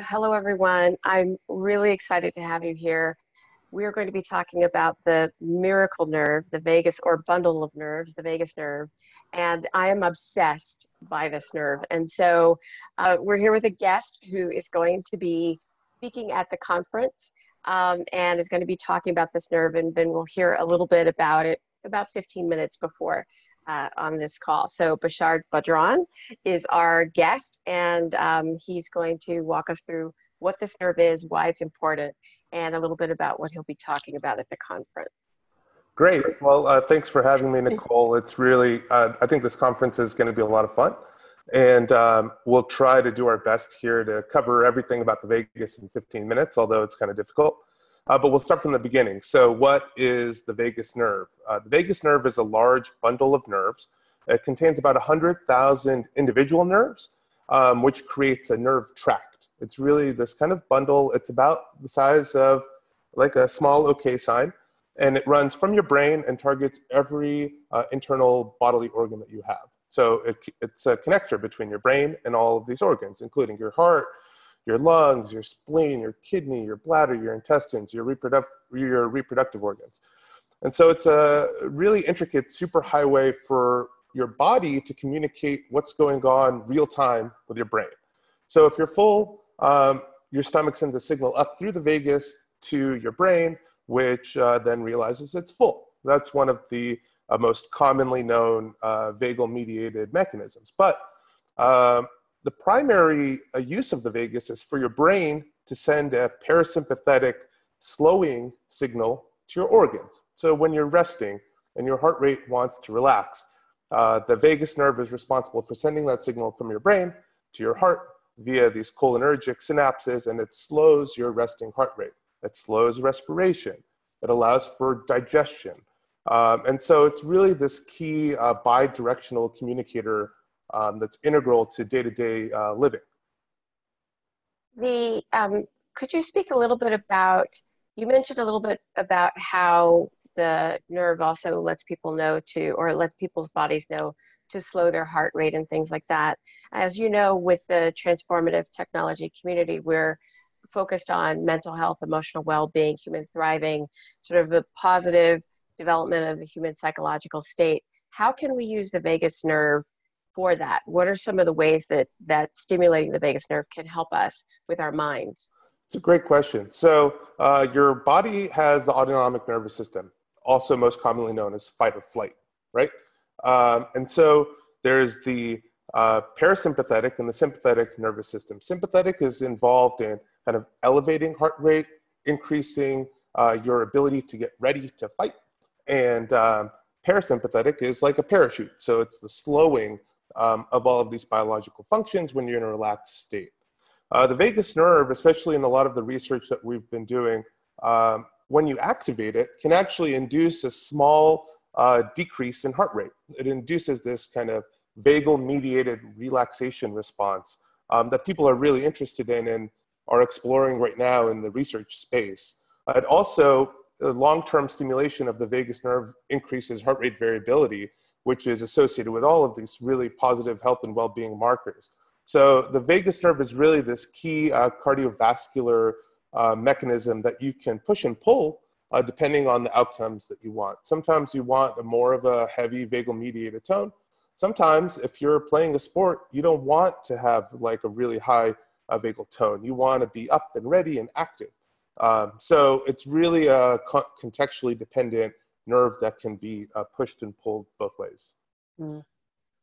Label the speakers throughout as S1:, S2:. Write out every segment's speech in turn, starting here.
S1: Hello, everyone. I'm really excited to have you here. We're going to be talking about the miracle nerve, the vagus or bundle of nerves, the vagus nerve. And I am obsessed by this nerve. And so uh, we're here with a guest who is going to be speaking at the conference um, and is going to be talking about this nerve. And then we'll hear a little bit about it about 15 minutes before uh, on this call. So Bashar Badran is our guest, and um, he's going to walk us through what this nerve is, why it's important, and a little bit about what he'll be talking about at the conference.
S2: Great. Well, uh, thanks for having me, Nicole. It's really, uh, I think this conference is going to be a lot of fun. And um, we'll try to do our best here to cover everything about the vagus in 15 minutes, although it's kind of difficult. Uh, but we'll start from the beginning. So, what is the vagus nerve? Uh, the vagus nerve is a large bundle of nerves. It contains about 100,000 individual nerves, um, which creates a nerve tract. It's really this kind of bundle. It's about the size of like a small OK sign, and it runs from your brain and targets every uh, internal bodily organ that you have. So, it, it's a connector between your brain and all of these organs, including your heart, your lungs, your spleen, your kidney, your bladder, your intestines, your, reproductive, your reproductive organs. And so it's a really intricate superhighway for your body to communicate what's going on real time with your brain. So if you're full, um, your stomach sends a signal up through the vagus to your brain, which uh, then realizes it's full. That's one of the uh, most commonly known uh, vagal mediated mechanisms. But um, the primary uh, use of the vagus is for your brain to send a parasympathetic slowing signal to your organs. So when you're resting and your heart rate wants to relax, uh, the vagus nerve is responsible for sending that signal from your brain to your heart via these cholinergic synapses, and it slows your resting heart rate. It slows respiration. It allows for digestion. Um, and so it's really this key uh, bi-directional communicator um, that's integral to day-to-day uh, living.
S1: The um, could you speak a little bit about? You mentioned a little bit about how the nerve also lets people know to, or lets people's bodies know to slow their heart rate and things like that. As you know, with the transformative technology community, we're focused on mental health, emotional well-being, human thriving, sort of the positive development of the human psychological state. How can we use the vagus nerve for that? What are some of the ways that that stimulating the vagus nerve can help us with our minds?
S2: It's a great question. So uh, your body has the autonomic nervous system, also most commonly known as fight or flight, right? Um, and so there's the uh, parasympathetic and the sympathetic nervous system. Sympathetic is involved in kind of elevating heart rate, increasing uh, your ability to get ready to fight. And um, parasympathetic is like a parachute. So it's the slowing um, of all of these biological functions when you're in a relaxed state. Uh, the vagus nerve, especially in a lot of the research that we've been doing, um, when you activate it, can actually induce a small uh, decrease in heart rate. It induces this kind of vagal mediated relaxation response um, that people are really interested in and are exploring right now in the research space. Uh, it also, long term stimulation of the vagus nerve increases heart rate variability, which is associated with all of these really positive health and well-being markers. So the vagus nerve is really this key uh, cardiovascular uh, mechanism that you can push and pull uh, depending on the outcomes that you want. Sometimes you want a more of a heavy vagal mediated tone. Sometimes if you're playing a sport, you don't want to have like a really high uh, vagal tone. You want to be up and ready and active. Um, so it's really a contextually dependent nerve that can be uh, pushed and pulled both ways.
S1: Mm.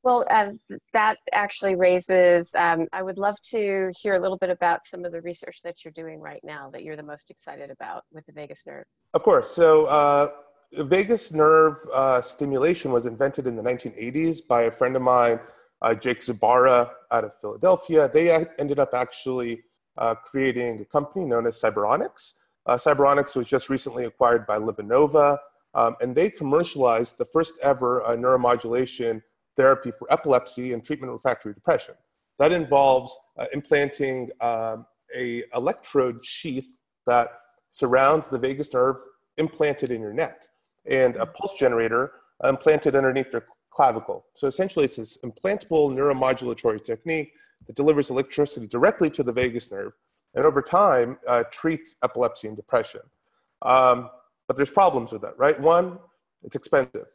S1: Well, um, that actually raises, um, I would love to hear a little bit about some of the research that you're doing right now that you're the most excited about with the vagus nerve.
S2: Of course. So, uh, vagus nerve uh, stimulation was invented in the 1980s by a friend of mine, uh, Jake Zabara, out of Philadelphia. They ended up actually uh, creating a company known as Cyberonics. Uh, Cyberonics was just recently acquired by LivaNova. Um, and they commercialized the first ever uh, neuromodulation therapy for epilepsy and treatment refractory depression. That involves uh, implanting um, a electrode sheath that surrounds the vagus nerve implanted in your neck and a pulse generator implanted underneath your clavicle. So essentially it's this implantable neuromodulatory technique that delivers electricity directly to the vagus nerve and over time uh, treats epilepsy and depression. Um, but there's problems with that, right? One, it's expensive.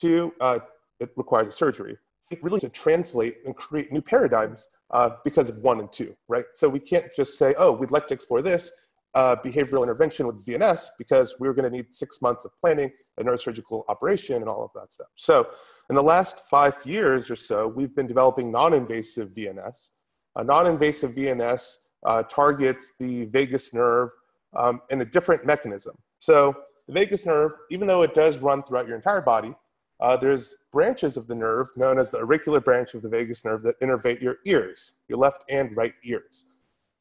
S2: Two, uh, it requires a surgery. Really to translate and create new paradigms uh, because of one and two, right? So we can't just say, oh, we'd like to explore this uh, behavioral intervention with VNS because we are going to need six months of planning, a neurosurgical operation, and all of that stuff. So in the last five years or so, we've been developing non-invasive VNS. A non-invasive VNS uh, targets the vagus nerve um, in a different mechanism. So the vagus nerve, even though it does run throughout your entire body, uh, there's branches of the nerve known as the auricular branch of the vagus nerve that innervate your ears, your left and right ears.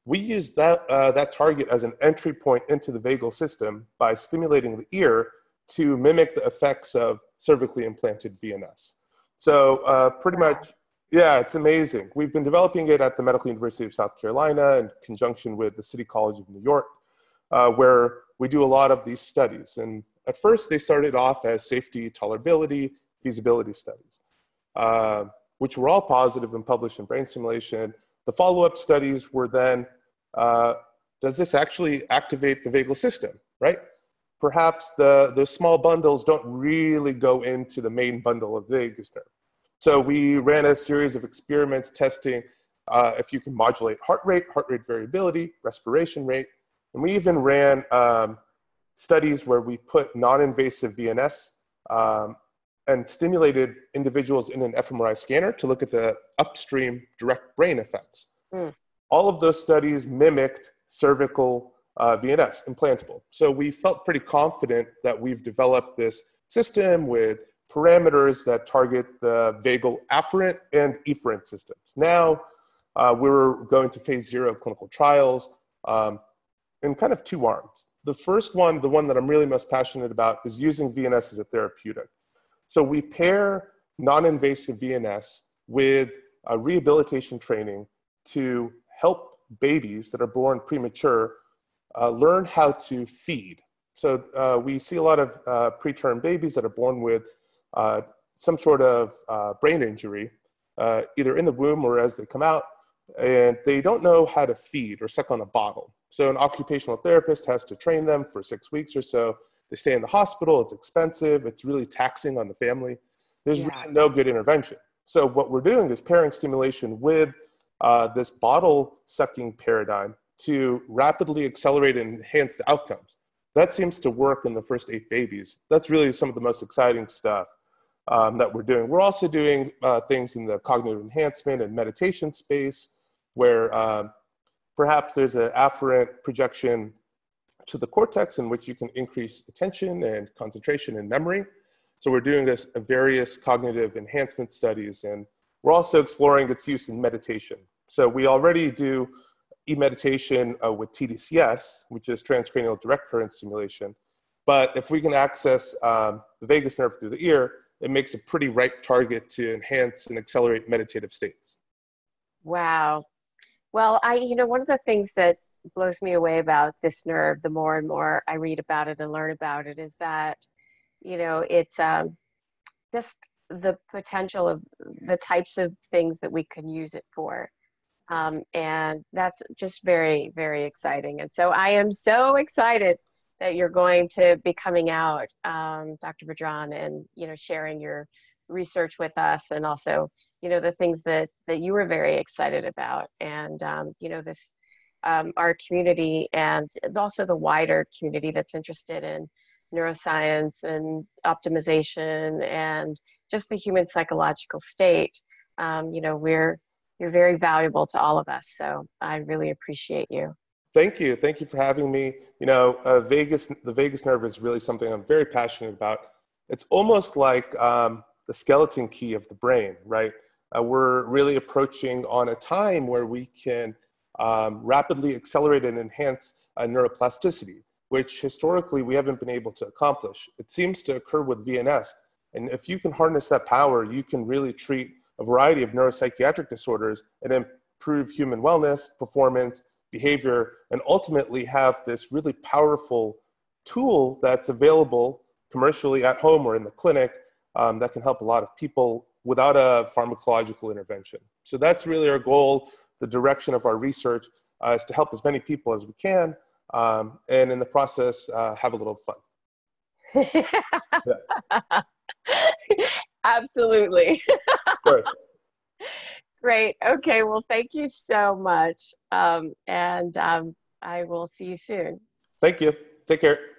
S2: We use that, uh, that target as an entry point into the vagal system by stimulating the ear to mimic the effects of cervically implanted VNS. So uh, pretty much, yeah, it's amazing. We've been developing it at the Medical University of South Carolina in conjunction with the City College of New York, uh, where we do a lot of these studies. And at first, they started off as safety, tolerability, feasibility studies, uh, which were all positive and published in brain stimulation. The follow-up studies were then, uh, does this actually activate the vagal system, right? Perhaps the, the small bundles don't really go into the main bundle of vagus nerve. So we ran a series of experiments testing uh, if you can modulate heart rate, heart rate variability, respiration rate, and we even ran um, studies where we put non-invasive VNS um, and stimulated individuals in an fMRI scanner to look at the upstream direct brain effects. Mm. All of those studies mimicked cervical uh, VNS, implantable. So we felt pretty confident that we've developed this system with parameters that target the vagal afferent and efferent systems. Now uh, we're going to phase zero clinical trials. Um, in kind of two arms. The first one, the one that I'm really most passionate about, is using VNS as a therapeutic. So we pair non invasive VNS with a rehabilitation training to help babies that are born premature uh, learn how to feed. So uh, we see a lot of uh, preterm babies that are born with uh, some sort of uh, brain injury, uh, either in the womb or as they come out, and they don't know how to feed or suck on a bottle. So an occupational therapist has to train them for six weeks or so. They stay in the hospital. It's expensive. It's really taxing on the family. There's yeah. really no good intervention. So what we're doing is pairing stimulation with uh, this bottle sucking paradigm to rapidly accelerate and enhance the outcomes. That seems to work in the first eight babies. That's really some of the most exciting stuff um, that we're doing. We're also doing uh, things in the cognitive enhancement and meditation space where um, Perhaps there's an afferent projection to the cortex in which you can increase attention and concentration and memory. So we're doing this uh, various cognitive enhancement studies and we're also exploring its use in meditation. So we already do e-meditation uh, with TDCS, which is transcranial direct current stimulation. But if we can access um, the vagus nerve through the ear, it makes a pretty ripe target to enhance and accelerate meditative states.
S1: Wow. Well, I, you know, one of the things that blows me away about this nerve, the more and more I read about it and learn about it, is that, you know, it's um, just the potential of the types of things that we can use it for. Um, and that's just very, very exciting. And so I am so excited that you're going to be coming out, um, Dr. Badran, and, you know, sharing your research with us and also you know the things that that you were very excited about and um, you know this um, our community and also the wider community that's interested in neuroscience and optimization and just the human psychological state. Um, you know we're you're very valuable to all of us so i really appreciate you.
S2: Thank you. Thank you for having me. You know uh, vagus the vagus nerve is really something i'm very passionate about. It's almost like um, the skeleton key of the brain, right? Uh, we're really approaching on a time where we can um, rapidly accelerate and enhance uh, neuroplasticity, which historically we haven't been able to accomplish. It seems to occur with VNS. And if you can harness that power, you can really treat a variety of neuropsychiatric disorders and improve human wellness, performance, behavior, and ultimately have this really powerful tool that's available commercially at home or in the clinic um, that can help a lot of people without a pharmacological intervention. So that's really our goal, the direction of our research. uh, is to help as many people as we can, um, and in the process, uh, have a little fun.
S1: yeah. Absolutely.
S2: of course.
S1: Great. Okay. Well, thank you so much. Um, and um, I will see you soon.
S2: Thank you. Take care.